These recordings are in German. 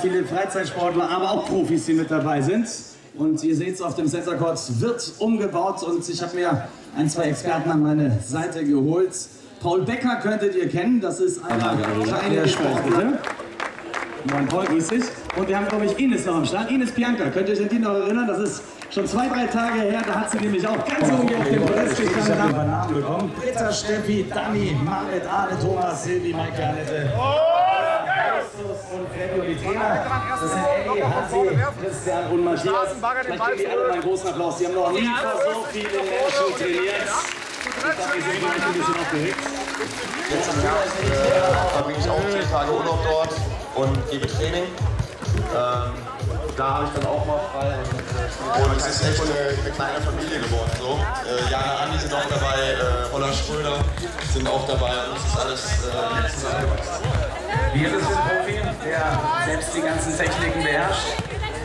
viele Freizeitsportler, aber auch Profis, die mit dabei sind. Und ihr seht es auf dem Center Court, wird umgebaut und ich habe mir ein, zwei Experten an meine Seite geholt. Paul Becker könntet ihr kennen, das ist einer kleine Sportler. Moin Paul, grüß dich. Und wir haben, glaube ich, Ines noch am Start. Ines Bianca, könnt ihr euch an die noch erinnern? Das ist schon zwei, drei Tage her, da hat sie nämlich auch ganz irgendwie auf dem Podest gestanden. Ich habe Namen bekommen. Britta, Steffi, Dani, Marit, Arne, Thomas, Silvi, Maike, Annette. Justus und die Trainer. Das sind Eddie, Hansi, Christian und Matthias. Vielleicht kriegen die alle mal einen großen Applaus. Die haben noch nie so vielen Menschen trainiert. Ich glaube, die sind ein bisschen aufgeregt. Jetzt im äh, verbringe ich auch zehn Tage Urlaub dort und gebe Training. Ähm, da habe ich dann auch mal frei. Und, äh, es ist echt eine, eine, kleine Familie geworden. So. Äh, Jana Andi sind auch dabei, äh, Holler Schröder sind auch dabei und es ist alles äh, zusammengewachsen. Wie ist es für einen Profi, der selbst die ganzen Techniken beherrscht?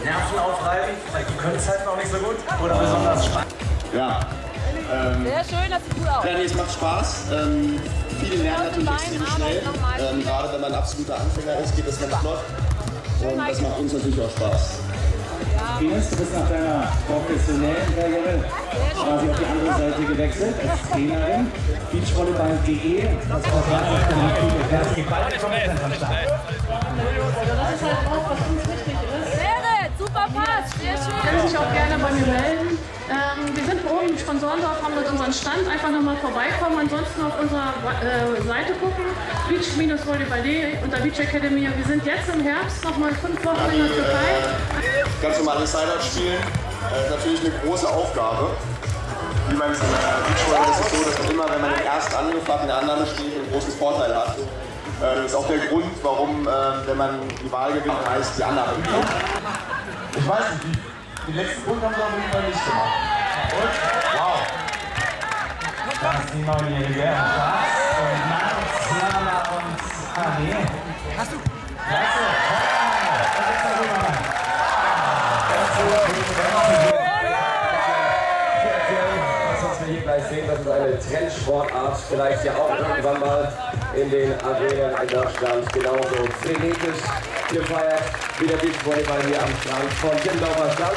Nerven aufreiben, weil die können es halt noch nicht so gut oder besonders spannend? Ja. Ähm, Sehr schön, das sieht gut aus. Ja, nee, es macht Spaß. Ähm, viele lernen natürlich extrem schnell. Ähm, gerade wenn man ein absoluter Anfänger ist, geht das ganz flott. Und das macht uns natürlich auch Spaß. Ines, du bist nach deiner professionellen Karriere quasi auf die andere Seite gewechselt als Trainerin. Beachvolleyball.de, das Portal auf der Marke. Beide kommen am Start. Das ist halt auch, was uns wichtig ist. Berit, super Pass, sehr schön. Können sich auch gerne bei mir melden. Ähm, wir sind oben im Sponsorendorf, haben mit unseren Stand einfach nochmal vorbeikommen. Ansonsten auf unserer äh, Seite gucken, beach-volleyball.de und der Beach Academy. Wir sind jetzt im Herbst nochmal fünf Wochen in der Türkei. Ganz normales Sideout spielen, äh, natürlich eine große Aufgabe. Wie beim Beachvolleyball ist es so, dass man immer, wenn man den ersten Angriff hat, in der Annahme steht, einen großen Vorteil hat. Äh, das ist auch der Grund, warum, äh, wenn man die Wahl gewinnt, heißt die Annahme. Ich weiß nicht, die den letzten Punkt haben sie auf jeden Fall nicht gemacht. Die Neunjährige. Spaß und Max, Lana und Anni. Hast du? Klasse. Was das ist eine Trendsportart, vielleicht ja auch irgendwann mal in den Arenen in Deutschland genauso frenetisch gefeiert wie der Beachvolleyball hier am Strand von Kindorfer Stadt.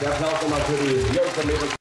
Der Applaus nochmal für die Jungs und Mädels.